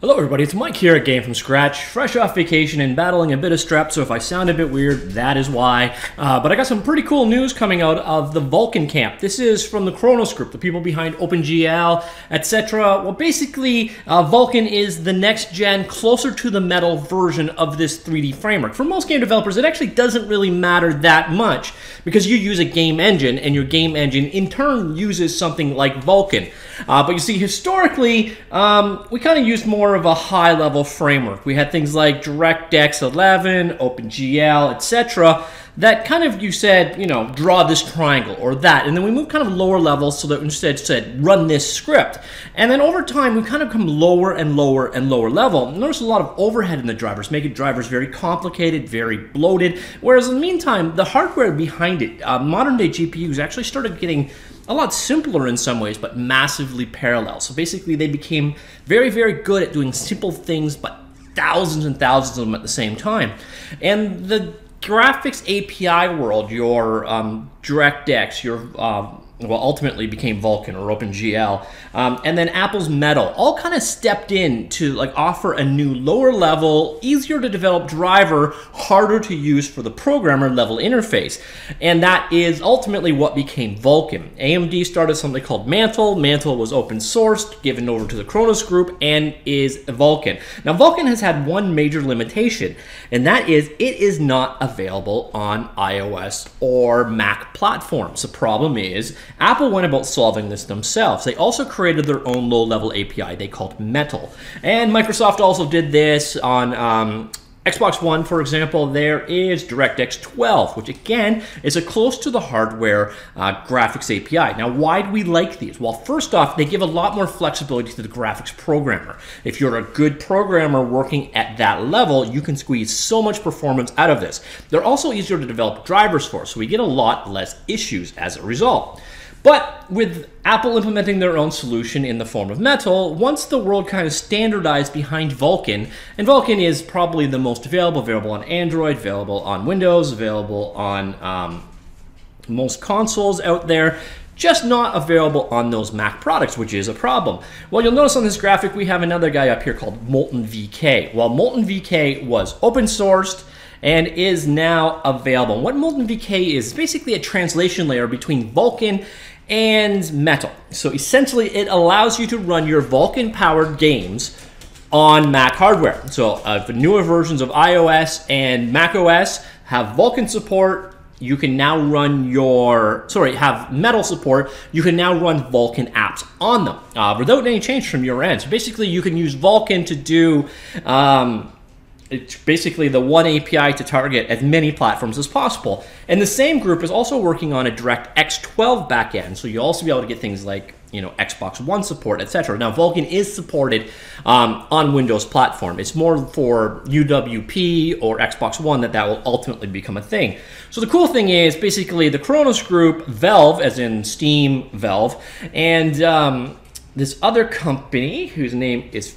Hello everybody, it's Mike here at Game From Scratch, fresh off vacation and battling a bit of strep, so if I sound a bit weird, that is why. Uh, but I got some pretty cool news coming out of the Vulkan camp. This is from the Khronos Group, the people behind OpenGL, etc. Well, basically, uh, Vulkan is the next gen, closer to the metal version of this 3D framework. For most game developers, it actually doesn't really matter that much, because you use a game engine, and your game engine in turn uses something like Vulkan. Uh, but you see, historically, um, we kind of used more of a high level framework. We had things like DirectX 11, OpenGL, etc. That kind of you said, you know, draw this triangle or that, and then we move kind of lower levels so that instead said run this script. And then over time, we kind of come lower and lower and lower level. Notice a lot of overhead in the drivers, making drivers very complicated, very bloated. Whereas in the meantime, the hardware behind it, uh, modern day GPUs actually started getting a lot simpler in some ways, but massively parallel. So basically, they became very, very good at doing simple things, but thousands and thousands of them at the same time. And the graphics API world, your um, DirectX, your uh, well, ultimately became Vulkan or OpenGL, um, and then Apple's Metal all kind of stepped in to like offer a new lower level, easier to develop driver, harder to use for the programmer level interface, and that is ultimately what became Vulkan. AMD started something called Mantle. Mantle was open sourced, given over to the Khronos Group, and is Vulkan. Now, Vulkan has had one major limitation, and that is it is not available on iOS or Mac platforms. The problem is Apple went about solving this themselves. They also created their own low-level API they called Metal. And Microsoft also did this on um, Xbox One, for example, there is DirectX 12, which again is a close to the hardware uh, graphics API. Now, why do we like these? Well, first off, they give a lot more flexibility to the graphics programmer. If you're a good programmer working at that level, you can squeeze so much performance out of this. They're also easier to develop drivers for, so we get a lot less issues as a result. But with Apple implementing their own solution in the form of Metal, once the world kind of standardized behind Vulkan, and Vulkan is probably the most available, available on Android, available on Windows, available on um, most consoles out there, just not available on those Mac products, which is a problem. Well, you'll notice on this graphic, we have another guy up here called Molten VK. Well, Molten VK was open sourced, and is now available. What Molten VK is basically a translation layer between Vulkan and Metal. So essentially, it allows you to run your Vulkan powered games on Mac hardware. So uh, the newer versions of iOS and Mac OS have Vulkan support. You can now run your, sorry, have Metal support. You can now run Vulkan apps on them uh, without any change from your end. So basically, you can use Vulkan to do um, it's basically the one API to target as many platforms as possible. And the same group is also working on a direct X12 backend, so you'll also be able to get things like you know Xbox One support, etc. Now Vulkan is supported um, on Windows platform. It's more for UWP or Xbox One that that will ultimately become a thing. So the cool thing is basically the Khronos Group, Valve, as in Steam Valve, and um, this other company whose name is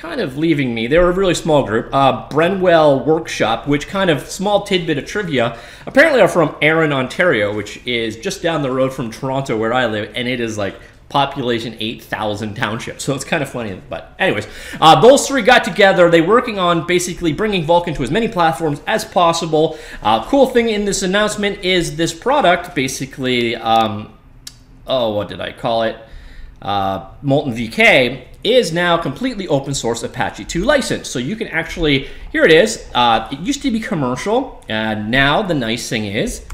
kind of leaving me. They were a really small group. Uh, Brenwill Workshop, which kind of small tidbit of trivia, apparently are from Erin, Ontario, which is just down the road from Toronto where I live, and it is like population 8,000 townships. So it's kind of funny. But anyways, uh, those three got together. They working on basically bringing Vulkan to as many platforms as possible. Uh, cool thing in this announcement is this product basically, um, oh, what did I call it? Uh, Molten VK is now completely open source Apache 2 license. So you can actually, here it is. Uh, it used to be commercial, and now the nice thing is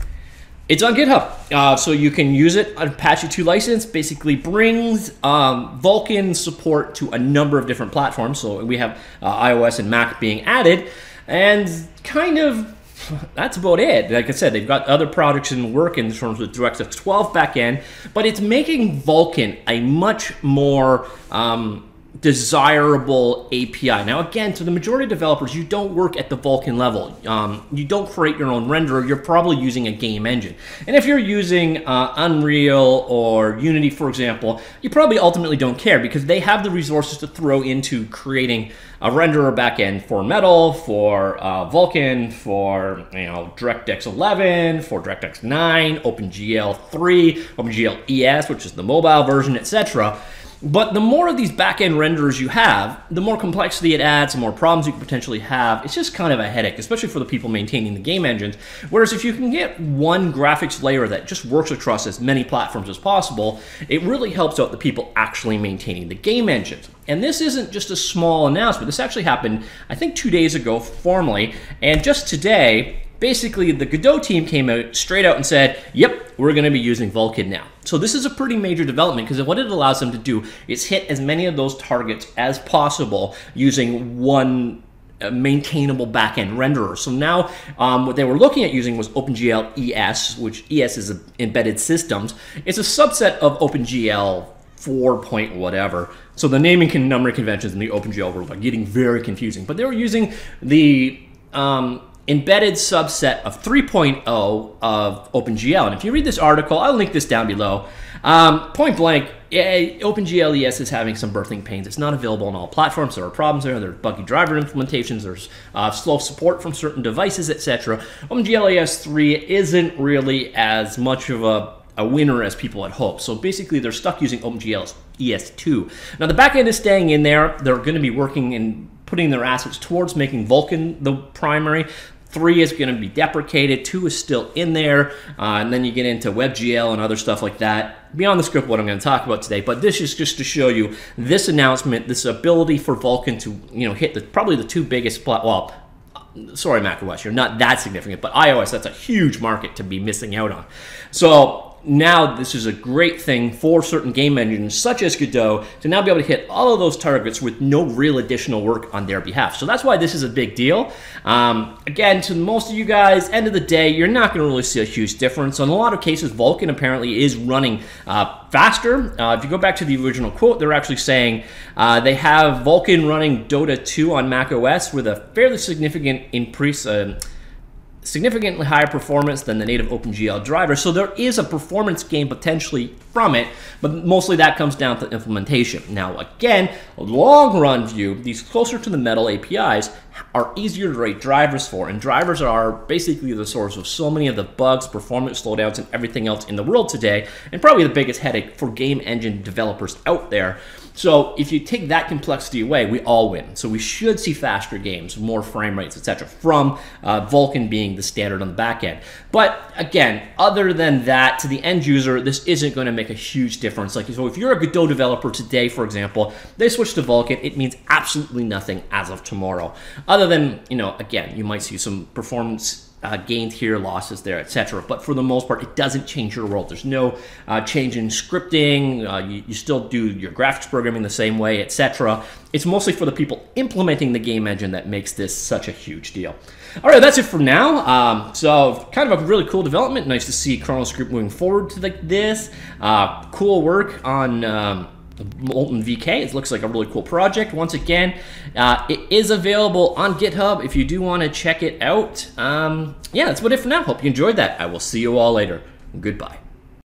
it's on GitHub. Uh, so you can use it on Apache 2 license. Basically brings um, Vulkan support to a number of different platforms. So we have uh, iOS and Mac being added, and kind of that's about it. Like I said, they've got other projects in work in terms of DirectX 12 backend, but it's making Vulkan a much more um, desirable API. Now, again, to the majority of developers, you don't work at the Vulkan level. Um, you don't create your own renderer. You're probably using a game engine. And if you're using uh, Unreal or Unity, for example, you probably ultimately don't care because they have the resources to throw into creating a renderer backend for Metal, for uh, Vulkan, for you know DirectX 11, for DirectX 9, OpenGL 3, OpenGL ES, which is the mobile version, etc But the more of these back-end renderers you have, the more complexity it adds, the more problems you could potentially have. It's just kind of a headache, especially for the people maintaining the game engines. Whereas if you can get one graphics layer that just works across as many platforms as possible, it really helps out the people actually maintaining the game engines. And this isn't just a small announcement. This actually happened, I think, two days ago formally. And just today, basically the Godot team came out straight out and said, yep, we're going to be using Vulkan now. So this is a pretty major development because what it allows them to do is hit as many of those targets as possible using one uh, maintainable backend renderer. So now um, what they were looking at using was OpenGL ES, which ES is embedded systems. It's a subset of OpenGL 4 point whatever. So the naming and numbering conventions in the OpenGL world are getting very confusing. But they were using the um, embedded subset of 3.0 of OpenGL. And if you read this article, I'll link this down below. Um, point blank, OpenGL ES is having some birthing pains. It's not available on all platforms. There are problems there. There are buggy driver implementations. There's uh, slow support from certain devices, etc. OpenGL ES 3 isn't really as much of a a winner as people had hoped. So basically, they're stuck using OpenGL ES2. Now, the backend is staying in there. They're going to be working and putting their assets towards making Vulkan the primary. Three is going to be deprecated. Two is still in there. Uh, and then you get into WebGL and other stuff like that. Beyond the script, what I'm going to talk about today. But this is just to show you this announcement, this ability for Vulkan to you know hit the probably the two biggest. Well, sorry, macOS, you're not that significant, but iOS, that's a huge market to be missing out on. So now this is a great thing for certain game engines such as Godot to now be able to hit all of those targets with no real additional work on their behalf. So that's why this is a big deal. Um, again, to most of you guys, end of the day, you're not going to really see a huge difference. In a lot of cases, Vulkan apparently is running uh, faster. Uh, if you go back to the original quote, they're actually saying uh, they have Vulkan running Dota 2 on Mac OS with a fairly significant increase uh, significantly higher performance than the native OpenGL driver. So there is a performance gain potentially from it, but mostly that comes down to implementation. Now, again, long run view, these closer to the metal APIs are easier to write drivers for, and drivers are basically the source of so many of the bugs, performance slowdowns, and everything else in the world today, and probably the biggest headache for game engine developers out there. So if you take that complexity away, we all win. So we should see faster games, more frame rates, etc., from uh, Vulkan being the standard on the back end. But again, other than that, to the end user, this isn't going to make a huge difference. Like so, if you're a Godot developer today, for example, they switch to Vulkan, it means absolutely nothing as of tomorrow. Other than you know, again, you might see some performance uh, gains here, losses there, etc. But for the most part, it doesn't change your world. There's no uh, change in scripting. Uh, you, you, still do your graphics programming the same way, etc. It's mostly for the people implementing the game engine that makes this such a huge deal. All right, that's it for now. Um, so kind of a really cool development. Nice to see Khronos Group moving forward to like this. Uh, cool work on. Um, Molten VK. It looks like a really cool project. Once again, uh, it is available on GitHub if you do want to check it out. Um, yeah, that's what it for now. Hope you enjoyed that. I will see you all later. Goodbye.